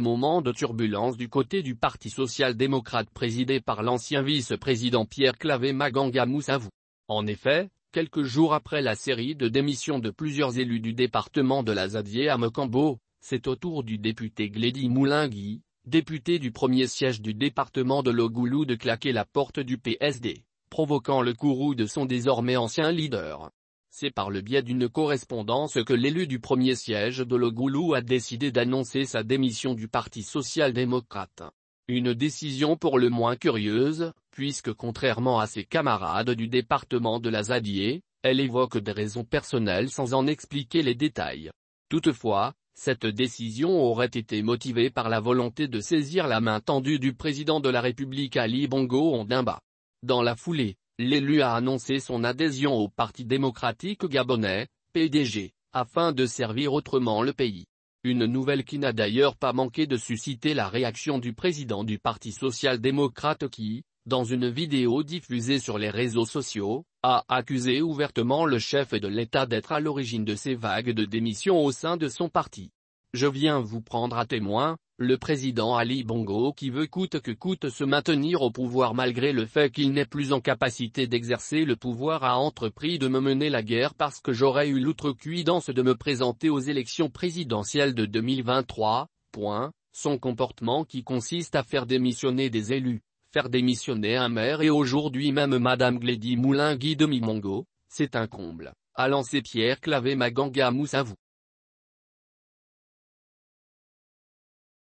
Moment de turbulence du côté du Parti social-démocrate présidé par l'ancien vice-président Pierre Clavé Maganga Moussavou. En effet, quelques jours après la série de démissions de plusieurs élus du département de la Zadier à Mocambo, c'est au tour du député Glédy Moulingui, député du premier siège du département de Logoulou de claquer la porte du PSD, provoquant le courroux de son désormais ancien leader. C'est par le biais d'une correspondance que l'élu du premier siège de Logoulou a décidé d'annoncer sa démission du Parti social-démocrate. Une décision pour le moins curieuse, puisque contrairement à ses camarades du département de la Zadier, elle évoque des raisons personnelles sans en expliquer les détails. Toutefois, cette décision aurait été motivée par la volonté de saisir la main tendue du président de la République Ali Bongo Ondimba. Dans la foulée, l'élu a annoncé son adhésion au Parti démocratique gabonais, PDG, afin de servir autrement le pays. Une nouvelle qui n'a d'ailleurs pas manqué de susciter la réaction du président du Parti social-démocrate qui, dans une vidéo diffusée sur les réseaux sociaux, a accusé ouvertement le chef de l'État d'être à l'origine de ces vagues de démissions au sein de son parti. Je viens vous prendre à témoin, le président Ali Bongo qui veut coûte que coûte se maintenir au pouvoir malgré le fait qu'il n'est plus en capacité d'exercer le pouvoir a entrepris de me mener la guerre parce que j'aurais eu l'outrecuidance de me présenter aux élections présidentielles de 2023, point, son comportement qui consiste à faire démissionner des élus, faire démissionner un maire et aujourd'hui même Madame Glédy Moulin Guy Demi Mongo, c'est un comble, a lancé Pierre Clavé Maganga Moussavou.